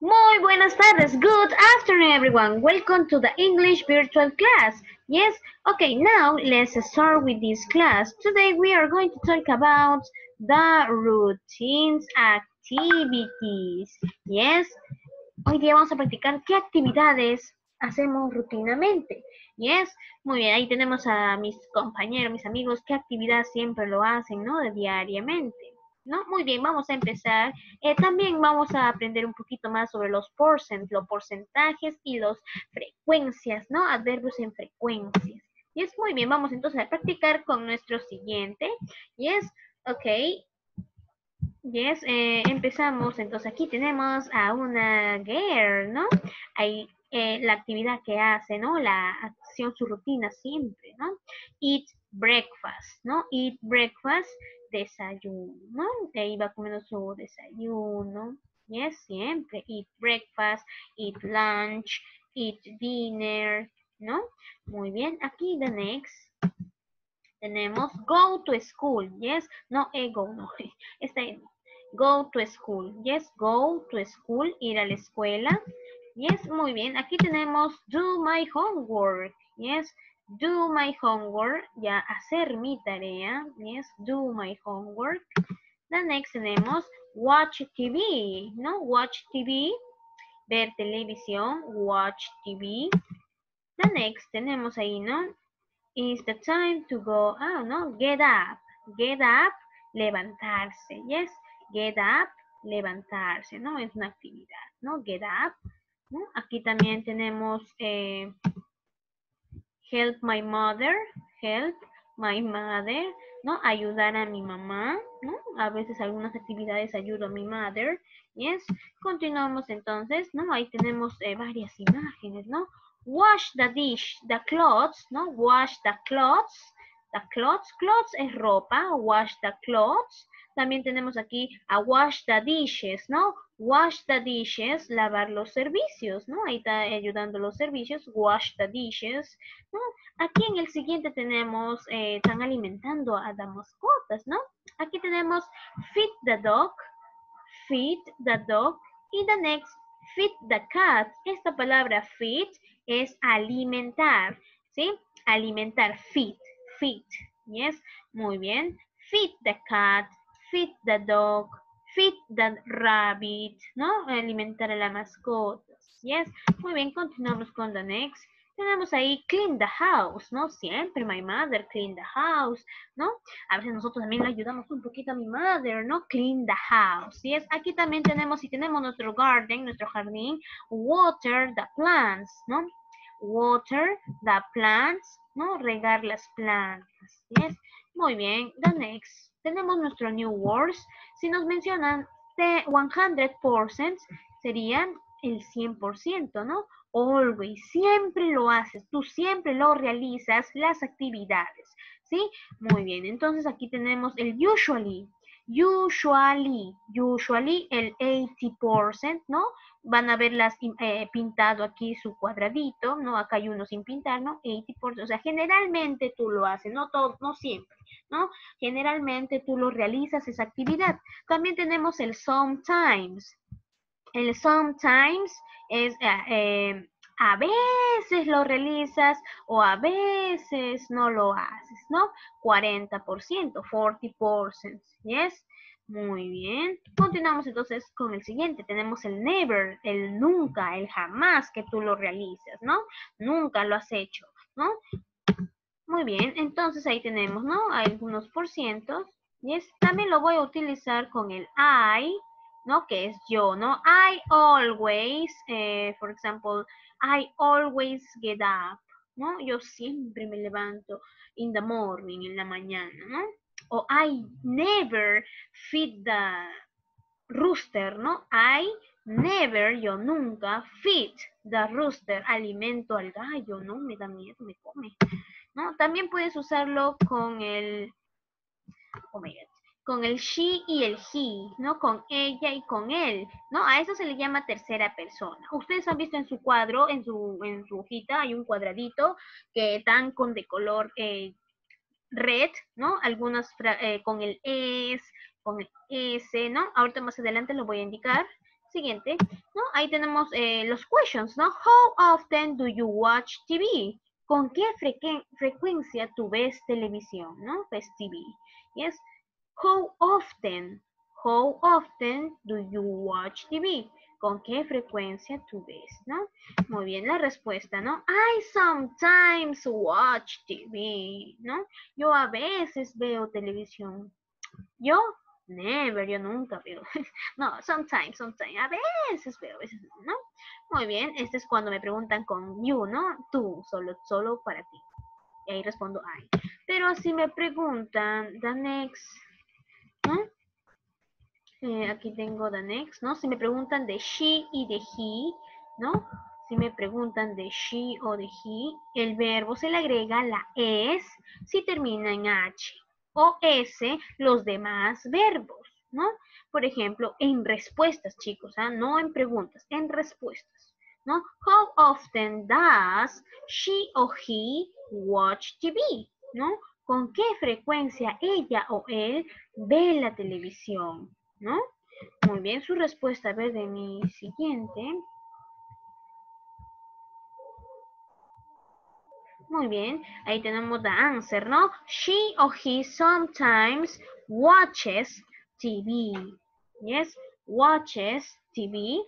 Muy buenas tardes. Good afternoon, everyone. Welcome to the English virtual class. Yes, okay, now let's start with this class. Today we are going to talk about the routines activities. Yes, hoy día vamos a practicar qué actividades hacemos rutinamente. Yes, muy bien, ahí tenemos a mis compañeros, mis amigos, qué actividad siempre lo hacen, ¿no? Diariamente. ¿No? Muy bien, vamos a empezar. Eh, también vamos a aprender un poquito más sobre los porcent, los porcentajes y las frecuencias, ¿no? Adverbios en frecuencias. Y es muy bien, vamos entonces a practicar con nuestro siguiente. Yes, ok. Yes, eh, empezamos. Entonces aquí tenemos a una girl, ¿no? Ahí eh, la actividad que hace, ¿no? La acción, su rutina siempre, ¿no? Eat breakfast, ¿no? Eat breakfast, desayuno, ¿no? Ahí va comiendo su desayuno, yes, siempre. Eat breakfast, eat lunch, eat dinner, ¿no? Muy bien, aquí the next. Tenemos go to school, yes, no ego, no, está Go to school, yes, go to school, ir a la escuela. Yes, muy bien. Aquí tenemos do my homework. Yes, do my homework. Ya, hacer mi tarea. Yes, do my homework. The next tenemos watch TV. ¿No? Watch TV. Ver televisión. Watch TV. The next tenemos ahí, ¿no? It's the time to go. Ah, no. Get up. Get up. Levantarse. Yes. Get up. Levantarse. ¿No? Es una actividad. ¿No? Get up. Aquí también tenemos eh, help my mother, help my mother, ¿no? Ayudar a mi mamá, ¿no? A veces algunas actividades ayudo a mi mother, yes. Continuamos entonces, ¿no? Ahí tenemos eh, varias imágenes, ¿no? Wash the dish, the clothes, ¿no? Wash the clothes, the clothes, clothes es ropa, wash the clothes. También tenemos aquí a wash the dishes, ¿no? Wash the dishes, lavar los servicios, ¿no? Ahí está ayudando los servicios, wash the dishes. Aquí en el siguiente tenemos, eh, están alimentando a las mascotas, ¿no? Aquí tenemos feed the dog, feed the dog, y the next, feed the cat. Esta palabra feed es alimentar, ¿sí? Alimentar, feed, feed, yes, muy bien. Feed the cat, feed the dog, feed the rabbit, ¿no? Alimentar a la mascota. Yes. Muy bien, continuamos con the next. Tenemos ahí clean the house, ¿no? Siempre my mother clean the house, ¿no? A veces nosotros también le ayudamos un poquito a mi mother, ¿no? Clean the house, ¿yes? Aquí también tenemos, si tenemos nuestro garden, nuestro jardín, water the plants, ¿no? Water the plants, ¿no? Regar las plantas, ¿yes? Muy bien, the next tenemos nuestro new words. Si nos mencionan de 100%, serían el 100%, ¿no? Always, siempre lo haces, tú siempre lo realizas las actividades, ¿sí? Muy bien, entonces aquí tenemos el usually, usually, usually el 80%, ¿no? Van a verlas eh, pintado aquí su cuadradito, ¿no? Acá hay uno sin pintar, ¿no? 80%, o sea, generalmente tú lo haces, no todo, no siempre, ¿no? Generalmente tú lo realizas esa actividad. También tenemos el sometimes. El sometimes es... Eh, eh, a veces lo realizas o a veces no lo haces, ¿no? 40%, 40%, ¿yes? Muy bien. Continuamos entonces con el siguiente. Tenemos el never, el nunca, el jamás que tú lo realizas, ¿no? Nunca lo has hecho, ¿no? Muy bien, entonces ahí tenemos, ¿no? Algunos por cientos. ¿yes? También lo voy a utilizar con el I, ¿no? Que es yo, ¿no? I always, eh, for example, I always get up, ¿no? Yo siempre me levanto in the morning, en la mañana, ¿no? O I never feed the rooster, ¿no? I never, yo nunca, feed the rooster, alimento al gallo, ¿no? Me da miedo, me come, ¿no? También puedes usarlo con el, oh con el she y el he, ¿no? Con ella y con él, ¿no? A eso se le llama tercera persona. Ustedes han visto en su cuadro, en su, en su hojita, hay un cuadradito que están con de color eh, red, ¿no? Algunas eh, con el es, con el s, ¿no? Ahorita más adelante lo voy a indicar. Siguiente, ¿no? Ahí tenemos eh, los questions, ¿no? How often do you watch TV? ¿Con qué frecuencia tú ves televisión, no? Ves TV. Yes. How often? How often do you watch TV? ¿Con qué frecuencia tú ves, no? Muy bien, la respuesta, ¿no? I sometimes watch TV, ¿no? Yo a veces veo televisión. Yo Never, yo nunca veo. no, sometimes, sometimes. A veces veo, a veces no, ¿no? Muy bien, este es cuando me preguntan con you, ¿no? Tú, solo, solo para ti. Y ahí respondo I. Pero si me preguntan the next, Eh, aquí tengo the next, ¿no? Si me preguntan de she y de he, ¿no? Si me preguntan de she o de he, el verbo se le agrega la es si termina en H o S los demás verbos, ¿no? Por ejemplo, en respuestas, chicos, ¿ah? no en preguntas, en respuestas, ¿no? How often does she or he watch TV, ¿no? ¿Con qué frecuencia ella o él ve la televisión, ¿no? Muy bien, su respuesta, a ver, de mi siguiente. Muy bien, ahí tenemos the answer, ¿no? She or he sometimes watches TV. Yes, watches TV.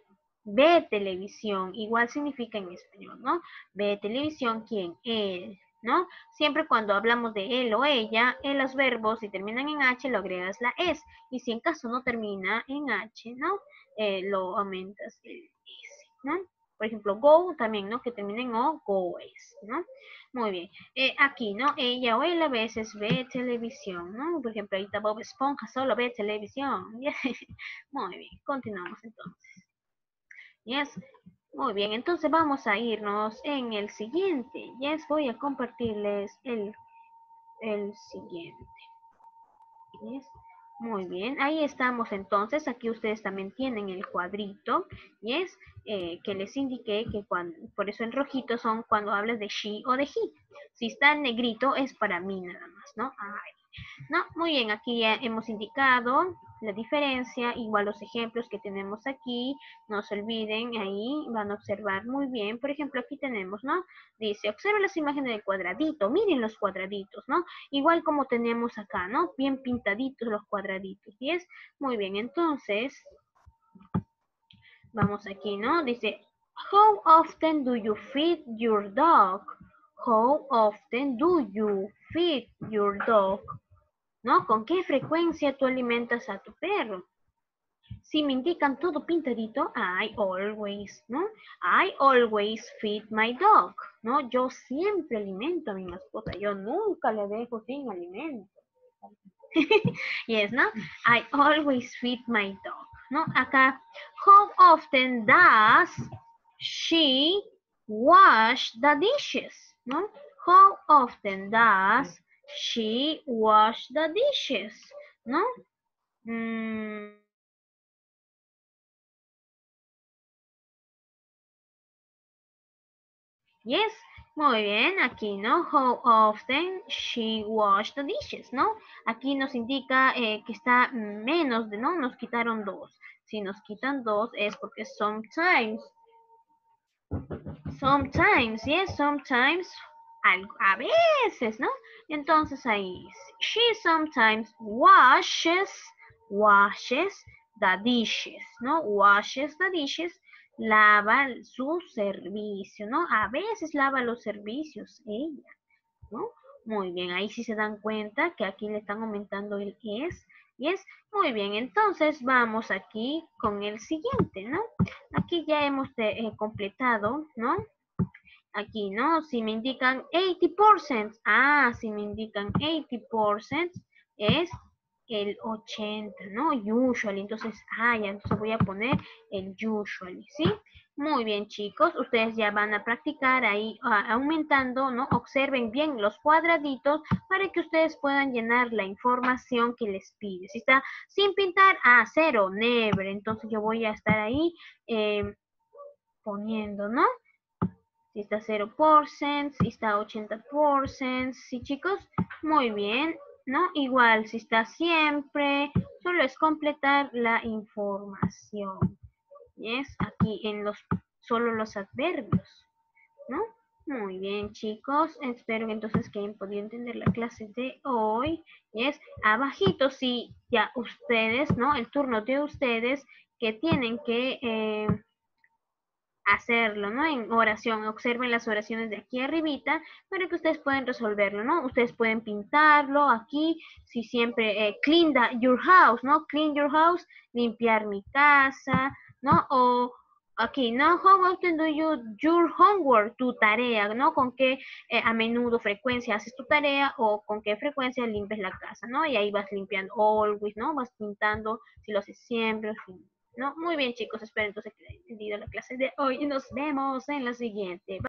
Ve televisión. Igual significa en español, ¿no? Ve televisión, ¿quién? Él, ¿no? Siempre cuando hablamos de él o ella, en los verbos, si terminan en H, lo agregas la S. Y si en caso no termina en H, ¿no? Eh, lo aumentas el S, ¿no? Por ejemplo, go también, ¿no? Que termina en O, goes, ¿no? Muy bien. Eh, aquí, ¿no? Ella o él a veces ve televisión, ¿no? Por ejemplo, ahorita Bob Esponja solo ve televisión. Muy bien. Continuamos entonces. Yes. Muy bien. Entonces vamos a irnos en el siguiente. Yes. Voy a compartirles el, el siguiente. Yes. Muy bien, ahí estamos entonces. Aquí ustedes también tienen el cuadrito, y es eh, que les indiqué que cuando, por eso en rojito son cuando hablas de she o de he. Si está en negrito es para mí nada más, ¿no? Ay. No, muy bien, aquí ya hemos indicado la diferencia, igual los ejemplos que tenemos aquí, no se olviden, ahí van a observar muy bien, por ejemplo, aquí tenemos, ¿no? Dice, observa las imágenes del cuadradito, miren los cuadraditos, ¿no? Igual como tenemos acá, ¿no? Bien pintaditos los cuadraditos, ¿y es? Muy bien, entonces, vamos aquí, ¿no? Dice, how often do you feed your dog? How often do you feed your dog? ¿No? ¿Con qué frecuencia tú alimentas a tu perro? Si me indican todo pintadito, I always, ¿no? I always feed my dog, ¿no? Yo siempre alimento a mi mascota, yo nunca le dejo sin alimento. yes, ¿no? I always feed my dog, ¿no? Acá, how often does she wash the dishes, ¿no? How often does She washed the dishes, ¿no? Mm. Yes, muy bien, aquí, ¿no? How often she washed the dishes, ¿no? Aquí nos indica eh, que está menos de, ¿no? Nos quitaron dos. Si nos quitan dos es porque sometimes. Sometimes, yes, sometimes a veces, ¿no? Entonces ahí, she sometimes washes, washes the dishes, ¿no? Washes the dishes, lava su servicio, ¿no? A veces lava los servicios ella, ¿no? Muy bien, ahí sí se dan cuenta que aquí le están aumentando el es. Y es muy bien, entonces vamos aquí con el siguiente, ¿no? Aquí ya hemos eh, completado, ¿no? Aquí, ¿no? Si me indican 80%, ah, si me indican 80% es el 80, ¿no? Usually, entonces, ah, ya, entonces voy a poner el usually, ¿sí? Muy bien, chicos, ustedes ya van a practicar ahí aumentando, ¿no? Observen bien los cuadraditos para que ustedes puedan llenar la información que les pide. Si está sin pintar, ah, cero, never, entonces yo voy a estar ahí eh, poniendo, ¿no? Si está 0%, si está 80%, ¿sí chicos? Muy bien, ¿no? Igual, si está siempre, solo es completar la información. Yes, aquí en los solo los adverbios, ¿no? Muy bien, chicos. Espero entonces que hayan podido entender la clase de hoy. Yes, abajito, sí, ya ustedes, ¿no? El turno de ustedes que tienen que eh, hacerlo, ¿no? En oración, observen las oraciones de aquí arribita para que ustedes puedan resolverlo, ¿no? Ustedes pueden pintarlo aquí, si siempre, eh, clean your house, ¿no? Clean your house, limpiar mi casa, ¿no? O aquí, ¿no? How often do you your homework, tu tarea, ¿no? Con qué eh, a menudo, frecuencia haces tu tarea o con qué frecuencia limpias la casa, ¿no? Y ahí vas limpiando always, ¿no? Vas pintando si lo haces siempre, ¿no? Muy bien, chicos, espero que hayan entendido la clase de hoy y nos vemos en la siguiente.